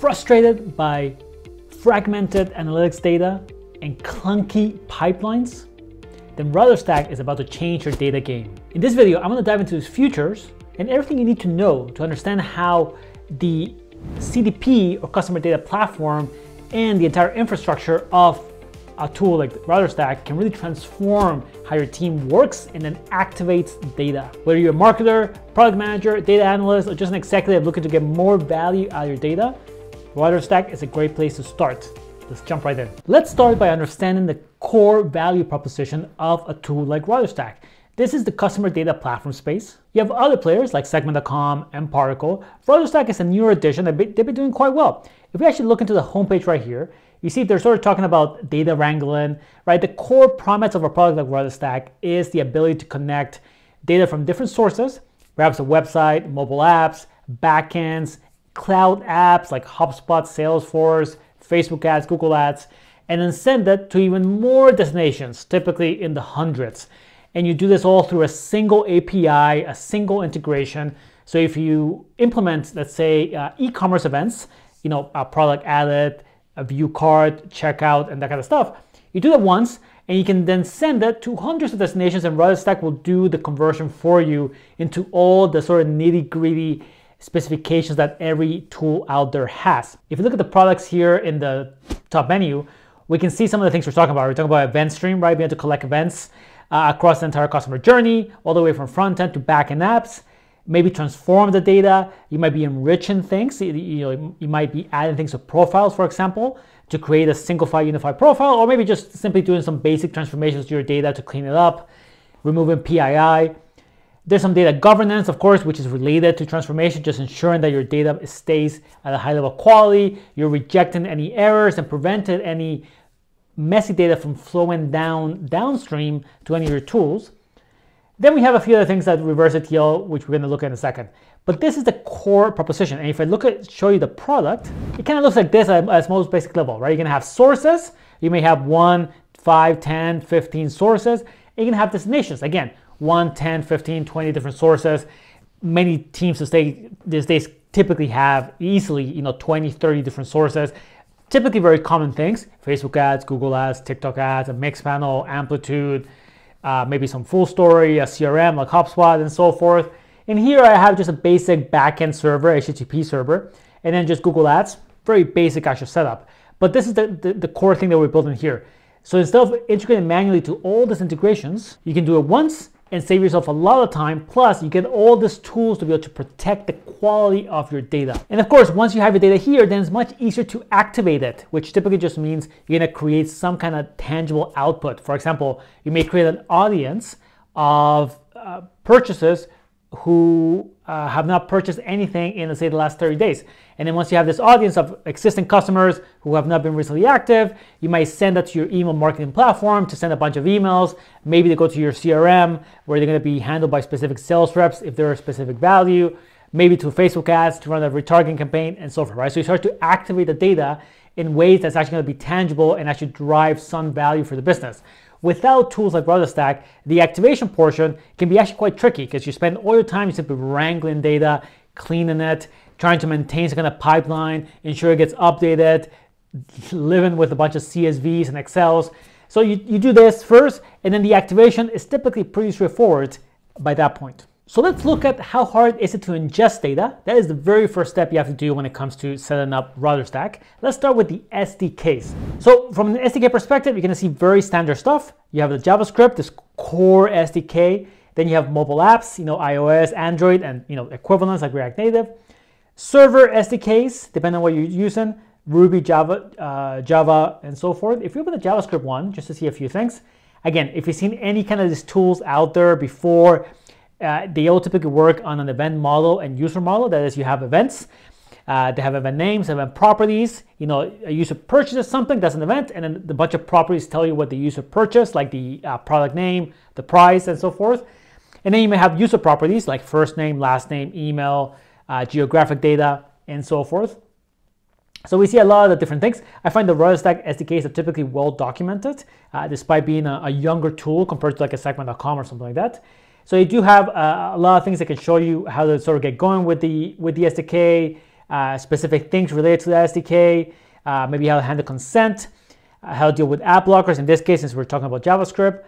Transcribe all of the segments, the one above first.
frustrated by fragmented analytics data and clunky pipelines? Then RudderStack is about to change your data game. In this video, I'm gonna dive into its futures and everything you need to know to understand how the CDP or customer data platform and the entire infrastructure of a tool like RudderStack can really transform how your team works and then activates data. Whether you're a marketer, product manager, data analyst, or just an executive looking to get more value out of your data, RudderStack is a great place to start. Let's jump right in. Let's start by understanding the core value proposition of a tool like RudderStack. This is the customer data platform space. You have other players like Segment.com and mParticle. RudderStack is a newer addition. They've been doing quite well. If we actually look into the homepage right here, you see they're sort of talking about data wrangling, right? The core promise of a product like RudderStack is the ability to connect data from different sources, perhaps a website, mobile apps, backends, cloud apps like HubSpot, Salesforce, Facebook ads, Google ads, and then send that to even more destinations, typically in the hundreds. And you do this all through a single API, a single integration. So if you implement, let's say, uh, e-commerce events, you know, a product added, a view cart, checkout, and that kind of stuff, you do that once, and you can then send that to hundreds of destinations, and RudderStack will do the conversion for you into all the sort of nitty-gritty specifications that every tool out there has. If you look at the products here in the top menu, we can see some of the things we're talking about. We're talking about event stream, right? Being able to collect events uh, across the entire customer journey, all the way from front end to back end apps. Maybe transform the data. You might be enriching things. You, know, you might be adding things to profiles, for example, to create a simplified, unified profile, or maybe just simply doing some basic transformations to your data to clean it up, removing PII. There's some data governance, of course, which is related to transformation, just ensuring that your data stays at a high level of quality. You're rejecting any errors and preventing any messy data from flowing down downstream to any of your tools. Then we have a few other things that reverse ETL, which we're going to look at in a second. But this is the core proposition. And if I look at show you the product, it kind of looks like this at, its most basic level, right? You're going to have sources. You may have one, five, 10, 15 sources. you can have destinations. Again, 1, 10, 15, 20 different sources. Many teams these days typically have easily, you know, 20, 30 different sources. Typically very common things, Facebook ads, Google ads, TikTok ads, a Mixpanel, Amplitude, uh, maybe some FullStory, a CRM like HubSpot and so forth. And here I have just a basic backend server, HTTP server, and then just Google Ads, very basic actual setup. But this is the, the, the core thing that we're building here. So instead of integrating manually to all these integrations, you can do it once and save yourself a lot of time. Plus, you get all these tools to be able to protect the quality of your data. And of course, once you have your data here, then it's much easier to activate it, which typically just means you're gonna create some kind of tangible output. For example, you may create an audience of uh, purchases who uh, have not purchased anything in, say, the last 30 days. And then once you have this audience of existing customers who have not been recently active, you might send that to your email marketing platform to send a bunch of emails. Maybe they go to your CRM where they're going to be handled by specific sales reps if they're a specific value. Maybe to Facebook ads to run a retargeting campaign and so forth, right? So you start to activate the data in ways that's actually going to be tangible and actually drive some value for the business. Without tools like RudderStack, the activation portion can be actually quite tricky because you spend all your time simply wrangling data, cleaning it, trying to maintain some kind of pipeline, ensure it gets updated, living with a bunch of CSVs and Excels. So you, you do this first, and then the activation is typically pretty straightforward by that point. So let's look at how hard is it to ingest data. That is the very first step you have to do when it comes to setting up RudderStack. Let's start with the SDKs. So from an SDK perspective, you're gonna see very standard stuff. You have the JavaScript, this core SDK. Then you have mobile apps, you know, iOS, Android, and you know, equivalents like React Native. Server SDKs, depending on what you're using, Ruby, Java, uh, Java, and so forth. If you open the JavaScript one, just to see a few things, again, if you've seen any kind of these tools out there before, uh, they all typically work on an event model and user model. That is, you have events. Uh, they have event names, event properties. You know, a user purchases something, that's an event, and then the bunch of properties tell you what the user purchased, like the uh, product name, the price, and so forth. And then you may have user properties like first name, last name, email, uh, geographic data, and so forth. So we see a lot of different things. I find the RudderStack SDKs are typically well documented, uh, despite being a, a, younger tool compared to like a Segment.com or something like that. So you do have uh, a lot of things that can show you how to sort of get going with the with the SDK. uh, specific things related to the SDK, uh, maybe how to handle consent, uh, how to deal with app blockers in this case, since we're talking about JavaScript,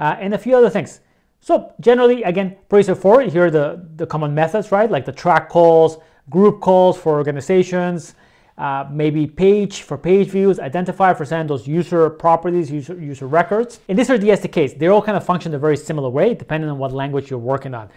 uh, and a few other things. So generally, again, pretty straightforward. Here are the, the common methods, right? Like the track calls, group calls for organizations, uh, maybe page for page views, identifier for sending those user properties, user, user records. And these are the SDKs. They all kind of function in a very similar way depending on what language you're working on.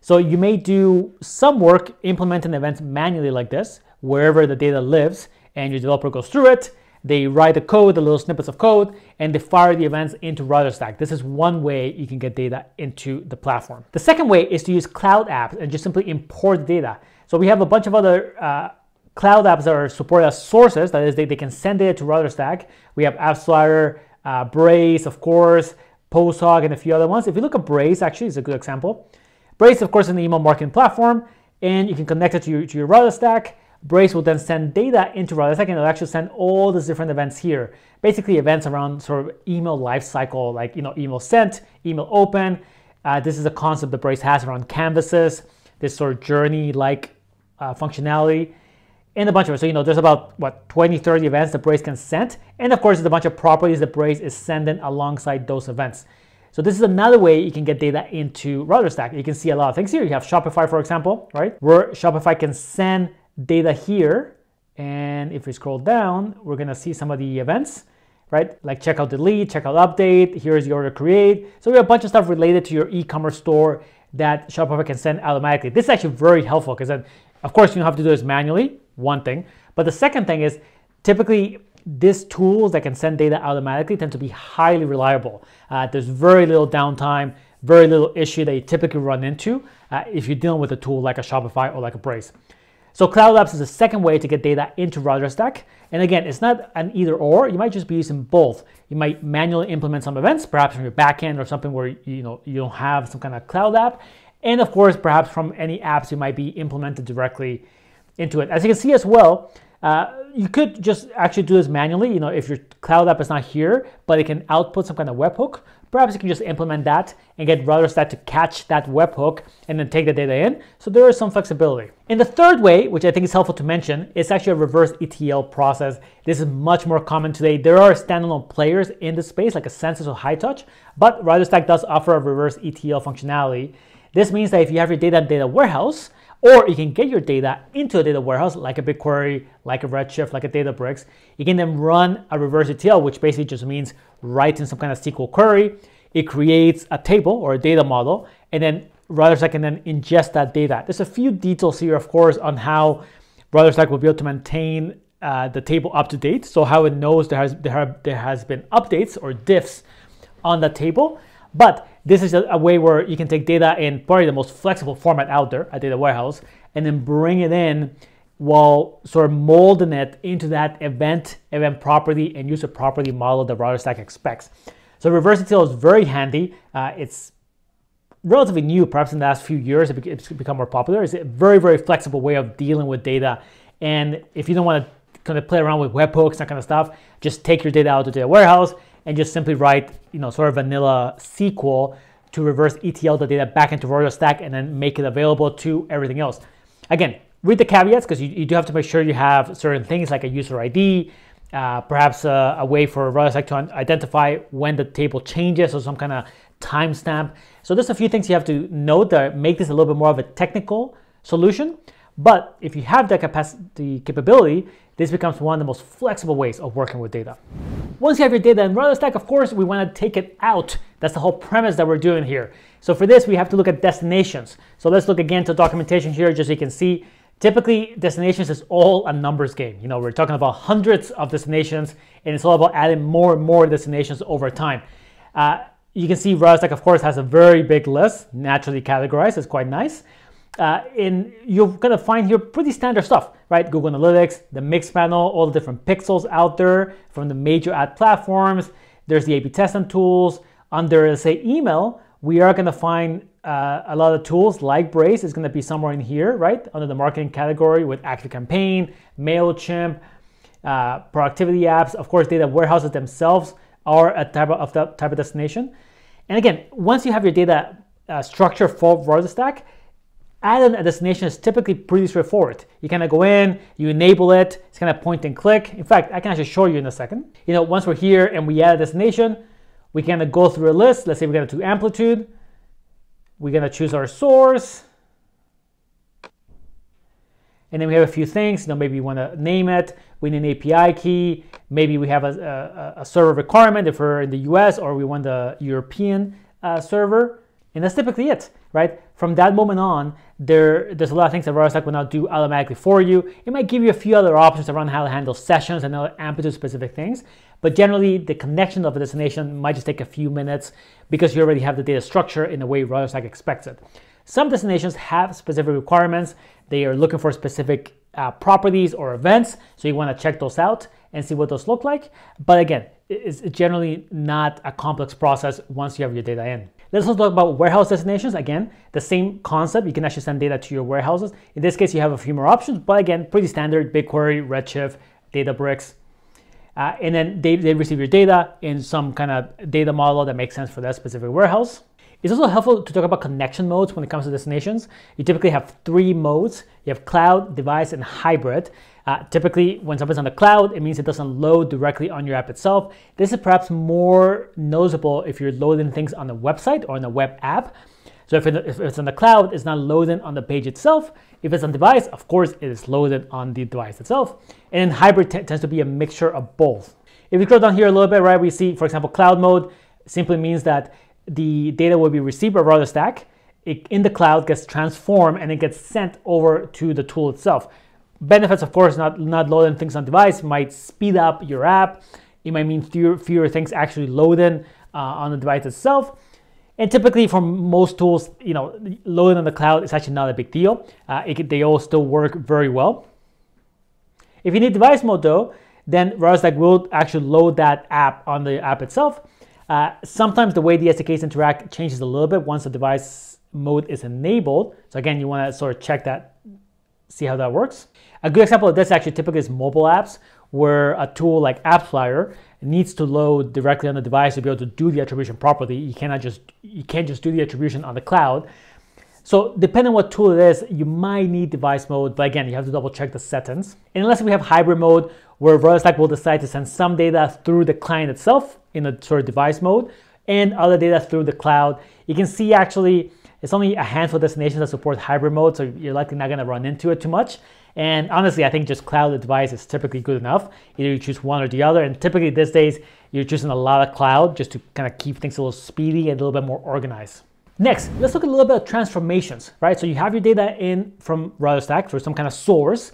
So you may do some work implementing events manually like this, wherever the data lives, and your developer goes through it. They write the code, the little snippets of code, and they fire the events into RudderStack. This is one way you can get data into the platform. The second way is to use Cloud Apps and just simply import data. So we have a bunch of other uh, Cloud Apps that are supported as sources. That is, they, they can send it to RudderStack. We have AppsFlyer, uh, Braze, of course, PostHog, and a few other ones. If you look at Braze, actually, it's a good example. Braze, of course, is an email marketing platform, and you can connect it to your, to your RudderStack. Braze will then send data into RudderStack, and it'll actually send all these different events here. Basically, events around sort of email lifecycle, like you know, email sent, email open. Uh, this is a concept that Braze has around canvases, this sort of journey-like uh, functionality, and a bunch of. So you know, there's about what 20, 30 events that Braze can send, and of course, there's a bunch of properties that Braze is sending alongside those events. So this is another way you can get data into RudderStack. You can see a lot of things here. You have Shopify, for example, right? Where Shopify can send data here. And if we scroll down, we're gonna see some of the events, right? Like checkout delete, checkout update, here's your order create. So we have a bunch of stuff related to your e-commerce store that Shopify can send automatically. This is actually very helpful because then, of course, you don't have to do this manually, one thing. But the second thing is typically these tools that can send data automatically tend to be highly reliable. Uh, there's very little downtime, very little issue that you typically run into uh, if you're dealing with a tool like a Shopify or like a Braze. So Cloud Apps is a second way to get data into RudderStack. And again, it's not an either or. You might just be using both. You might manually implement some events, perhaps from your backend or something where you know you don't have some kind of cloud app. And of course, perhaps from any apps you might be implemented directly into it. As you can see as well, uh, you could just actually do this manually, you know, if your cloud app is not here, but it can output some kind of webhook. Perhaps you can just implement that and get RudderStack to catch that webhook and then take the data in. So there is some flexibility. And the third way, which I think is helpful to mention, is actually a reverse ETL process. This is much more common today. There are standalone players in the space, like a Census or Hightouch, but RudderStack does offer a reverse ETL functionality. This means that if you have your data in data warehouse, or you can get your data into a data warehouse like a BigQuery, like a Redshift, like a Databricks. You can then run a reverse ETL, which basically just means writing some kind of SQL query. It creates a table or a data model, and then RudderStack can then ingest that data. There's a few details here, of course, on how RudderStack will be able to maintain uh, the table up to date. So how it knows there has, there, have, there has been updates or diffs on the table. But this is a, a, way where you can take data in probably the most flexible format out there, a data warehouse, and then bring it in while sort of molding it into that event, event property, and user property model that RudderStack expects. So reverse ETL is very handy. Uh, it's relatively new, perhaps in the last few years, it's become more popular. It's a very, very flexible way of dealing with data. And if you don't want to kind of play around with webhooks, that kind of stuff, just take your data out of the data warehouse and just simply write, you know, sort of vanilla SQL to reverse ETL the data back into RudderStack and then make it available to everything else. Again, read the caveats because you, you, do have to make sure you have certain things like a user ID, uh, perhaps a, a, way for RudderStack to identify when the table changes or some kind of timestamp. So there's a few things you have to note that make this a little bit more of a technical solution. But if you have that capacity capability, this becomes one of the most flexible ways of working with data. Once you have your data in RudderStack, of course, we want to take it out. That's the whole premise that we're doing here. So for this, we have to look at destinations. So let's look again to documentation here, just so you can see. Typically, destinations is all a numbers game. You know, we're talking about hundreds of destinations, and it's all about adding more and more destinations over time. Uh, you can see RudderStack, of course, has a very big list, naturally categorized. It's quite nice. Uh, and you're gonna find here pretty standard stuff, right? Google Analytics, the Mixpanel, all the different pixels out there from the major ad platforms. There's the A/B testing tools. Under say email, we are gonna find uh, a lot of tools like Braze is gonna be somewhere in here, right? Under the marketing category with ActiveCampaign, MailChimp, uh, productivity apps. Of course, data warehouses themselves are a type of, that type of destination. And again, once you have your data uh, structure for RudderStack, adding a destination is typically pretty straightforward. You kind of go in, you enable it, it's kind of point and click. In fact, I can actually show you in a second. You know, once we're here and we add a destination, we kind of go through a list. Let's say we're gonna do amplitude. We're gonna choose our source. And then we have a few things, you know, maybe you wanna name it, we need an API key, maybe we have a, a, a server requirement if we're in the US or we want the European uh, server. And that's typically it, right? From that moment on, there, there's a lot of things that RudderStack will now do automatically for you. It might give you a few other options around how to handle sessions and other amplitude specific things. But generally, the connection of a destination might just take a few minutes because you already have the data structure in the way RudderStack expects it. Some destinations have specific requirements. They are looking for specific uh, properties or events, so you want to check those out and see what those look like. But again, it's generally not a complex process once you have your data in. Let's also talk about warehouse destinations. Again, the same concept. You can actually send data to your warehouses. In this case, you have a few more options, but again, pretty standard, BigQuery, Redshift, Databricks. Uh, and then they, they receive your data in some kind of data model that makes sense for that specific warehouse. It's also helpful to talk about connection modes when it comes to destinations. You typically have three modes. You have cloud, device, and hybrid. Uh, typically, when something's on the cloud, it means it doesn't load directly on your app itself. This is perhaps more noticeable if you're loading things on the website or on a web app. So if, it, if it's on the cloud, it's not loading on the page itself. If it's on device, of course, it is loaded on the device itself. And hybrid tends to be a mixture of both. If we scroll down here a little bit, right, we see, for example, cloud mode simply means that the data will be received by RudderStack. It, in the cloud gets transformed and it gets sent over to the tool itself. Benefits, of course, not, not loading things on device might speed up your app. It might mean fewer, fewer things actually loading uh, on the device itself. And typically for most tools, you know, loading on the cloud is actually not a big deal. Uh, it, they all still work very well. If you need device mode though, then RudderStack will actually load that app on the app itself. Uh, sometimes the way the SDKs interact changes a little bit once the device mode is enabled. So again, you want to sort of check that, see how that works. A good example of this actually typically is mobile apps, where a tool like AppsFlyer needs to load directly on the device to be able to do the attribution properly. You cannot just you can't just do the attribution on the cloud. So depending on what tool it is, you might need device mode, but again, you have to double check the settings. And unless we have hybrid mode, where RudderStack will decide to send some data through the client itself in a sort of device mode and other data through the cloud. You can see actually it's only a handful of destinations that support hybrid mode, so you're likely not gonna run into it too much. And honestly, I think just cloud device is typically good enough. Either you choose one or the other. And typically these days, you're choosing a lot of cloud just to kind of keep things a little speedy and a little bit more organized. Next, let's look at a little bit of transformations, right? So you have your data in from RudderStack through some kind of source.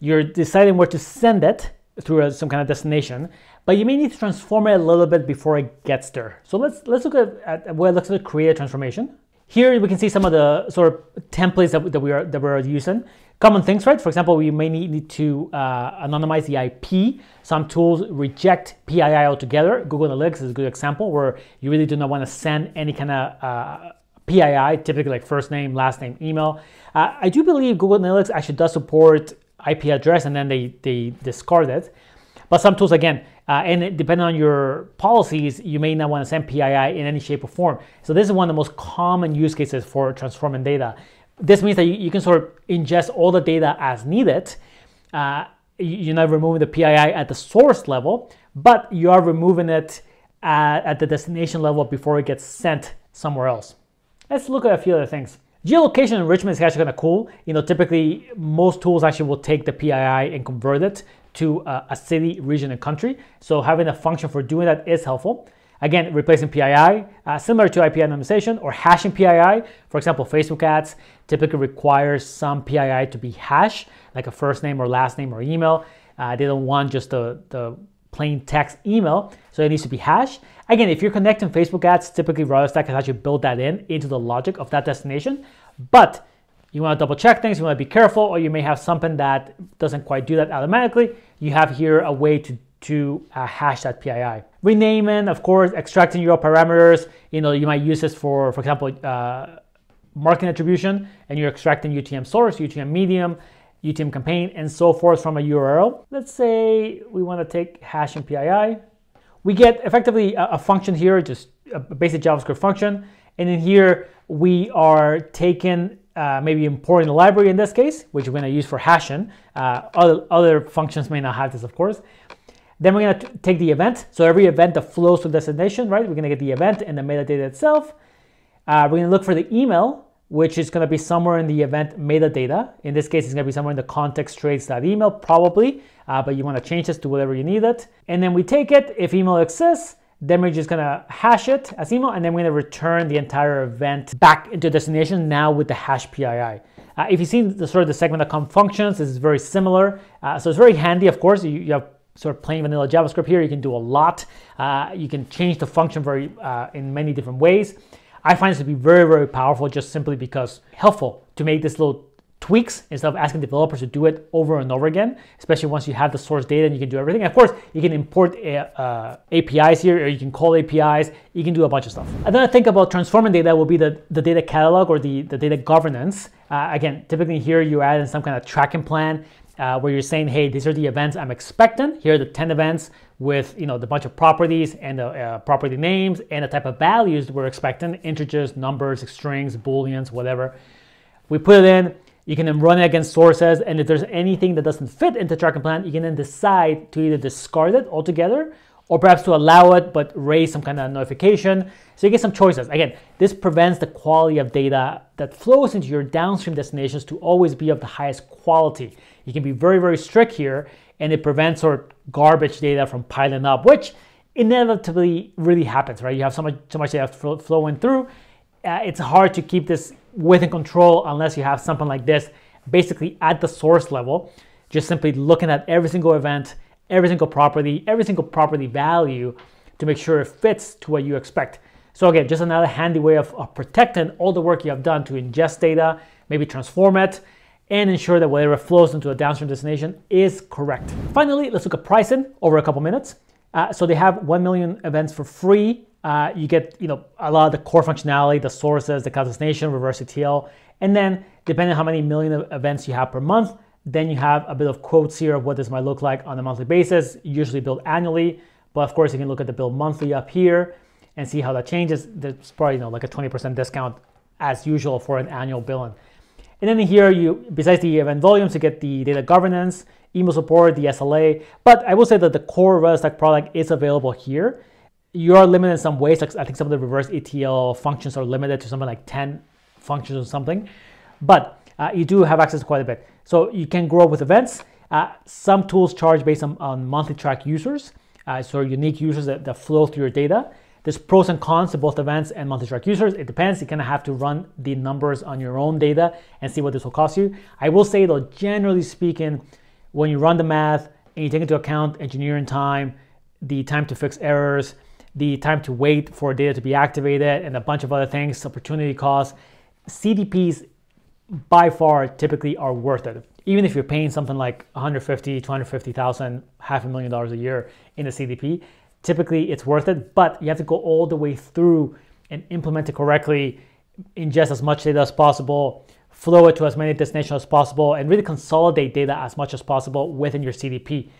You're deciding where to send it through some kind of destination, but you may need to transform it a little bit before it gets there. So let's let's look at, at what it looks like create a transformation. Here we can see some of the sort of templates that, that we are that we're using. Common things, right? For example, we may need to uh, anonymize the IP. Some tools reject PII altogether. Google Analytics is a good example where you really do not want to send any kind of uh, PII, typically like first name, last name, email. Uh, I do believe Google Analytics actually does support IP address and then they, they discard it. But some tools, again, uh, and depending on your policies, you may not want to send PII in any shape or form. So this is one of the most common use cases for transforming data. This means that you, you can sort of ingest all the data as needed. Uh, you're not removing the PII at the source level, but you are removing it at, at the destination level before it gets sent somewhere else. Let's look at a few other things. Geolocation enrichment is actually kind of cool. You know, typically most tools actually will take the PII and convert it to a, a city, region, and country. So having a function for doing that is helpful. Again, replacing PII, uh, similar to IP anonymization or hashing PII. For example, Facebook ads typically require some PII to be hashed, like a first name or last name or email. Uh, they don't want just the, the plain text email, so it needs to be hashed. Again, if you're connecting Facebook ads, typically RudderStack has actually built that in into the logic of that destination. But you want to double check things, you want to be careful, or you may have something that doesn't quite do that automatically. You have here a way to, to uh, hash that PII. Renaming, of course, extracting your parameters. You know, you might use this for, for example, uh, marketing attribution, and you're extracting UTM source, UTM medium, UTM campaign, and so forth from a URL. Let's say we want to take hash and PII. We get effectively a, a function here, just a basic JavaScript function. And in here, we are taking uh, maybe importing the library in this case, which we're going to use for hashing. Uh, other, other functions may not have this, of course. Then we're going to take the event. So every event that flows to destination, right? We're going to get the event and the metadata itself. Uh, we're going to look for the email, which is going to be somewhere in the event metadata. In this case, it's going to be somewhere in the context traits.email, probably, uh, but you want to change this to whatever you need it. And then we take it. If email exists, then we're just gonna hash it as email, and then we're gonna return the entire event back into destination now with the hash PII. Uh, if you've seen the sort of the segment.com functions, this is very similar. Uh, so it's very handy, of course. You, you, have sort of plain vanilla JavaScript here. You can do a lot. Uh, you can change the function very uh, in many different ways. I find this to be very, very powerful just simply because helpful to make this little tweaks instead of asking developers to do it over and over again, especially once you have the source data and you can do everything. Of course, you can import uh, APIs here or you can call APIs, you can do a bunch of stuff. Another thing about transforming data will be the, the data catalog or the, the data governance. Uh, again, typically here you add in some kind of tracking plan uh, where you're saying, hey, these are the events I'm expecting. Here are the 10 events with you know the bunch of properties and the uh, property names and the type of values we're expecting, integers, numbers, strings, booleans, whatever. We put it in, you can then run it against sources, and if there's anything that doesn't fit into tracking plan, you can then decide to either discard it altogether or perhaps to allow it but raise some kind of notification. So you get some choices. Again, this prevents the quality of data that flows into your downstream destinations to always be of the highest quality. You can be very, very strict here, and it prevents sort of garbage data from piling up, which inevitably really happens, right? You have so much, so much data flowing through. Uh, it's hard to keep this within control unless you have something like this basically at the source level, just simply looking at every single event, every single property, every single property value to make sure it fits to what you expect. So again, just another handy way of, of protecting all the work you have done to ingest data, maybe transform it, and ensure that whatever flows into a downstream destination is correct. Finally, let's look at pricing over a couple minutes. Uh, so they have 1 million events for free uh, you get you know a lot of the core functionality, the sources, the destination, reverse ETL, and then depending on how many million events you have per month, then you have a bit of quotes here of what this might look like on a monthly basis. Usually billed annually, but of course you can look at the bill monthly up here and see how that changes. There's probably you know like a 20% discount as usual for an annual billing. And then here you, besides the event volumes, you get the data governance, email support, the SLA. But I will say that the core RudderStack product is available here you are limited in some ways. Like I think some of the reverse ETL functions are limited to something like 10 functions or something, but uh, you do have access quite a bit. So you can grow with events. Uh, some tools charge based on, on monthly track users, uh, so unique users that, that, flow through your data. There's pros and cons to both events and monthly track users. It depends. You kind of have to run the numbers on your own data and see what this will cost you. I will say though, generally speaking, when you run the math and you take into account engineering time, the time to fix errors, the time to wait for data to be activated, and a bunch of other things, opportunity costs. CDPs by far typically are worth it. Even if you're paying something like 150, 250,000, half a million dollars a year in a CDP, typically it's worth it, but you have to go all the way through and implement it correctly, ingest as much data as possible, flow it to as many destinations as possible, and really consolidate data as much as possible within your CDP.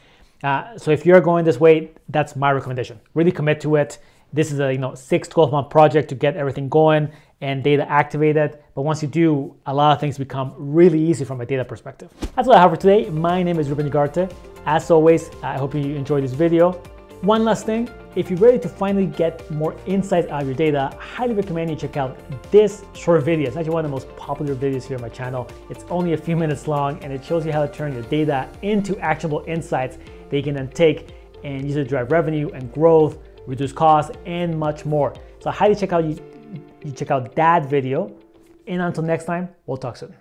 Uh, so if you're going this way, that's my recommendation. Really commit to it. This is a you know six, 12 month project to get everything going and data activated. But once you do, a lot of things become really easy from a data perspective. That's all I have for today. My name is Ruben Ugarte. As always, I hope you enjoyed this video. One last thing, if you're ready to finally get more insights out of your data, I highly recommend you check out this short video. It's actually one of the most popular videos here on my channel. It's only a few minutes long and it shows you how to turn your data into actionable insights they can then take and use to drive revenue and growth, reduce costs, and much more. So I highly check out you, you check out that video. And until next time, we'll talk soon.